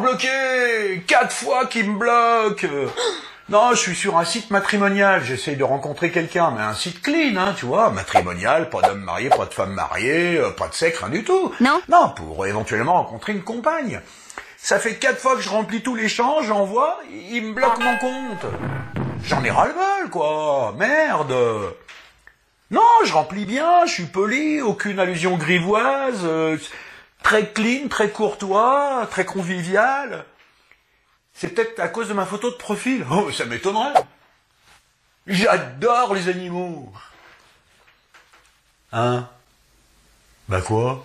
bloqué Quatre fois qu'il me bloque Non, je suis sur un site matrimonial, j'essaye de rencontrer quelqu'un, mais un site clean, hein, tu vois, matrimonial, pas d'homme marié, pas de femme mariée, euh, pas de sexe, rien du tout. Non Non, pour éventuellement rencontrer une compagne. Ça fait quatre fois que je remplis tous les champs, j'envoie, il me bloque mon compte. J'en ai ras-le-bol, quoi. Merde. Non, je remplis bien, je suis poli, aucune allusion grivoise, euh, très clean, très courtois, très convivial. C'est peut-être à cause de ma photo de profil. Oh, ça m'étonnerait. J'adore les animaux. Hein? Bah quoi?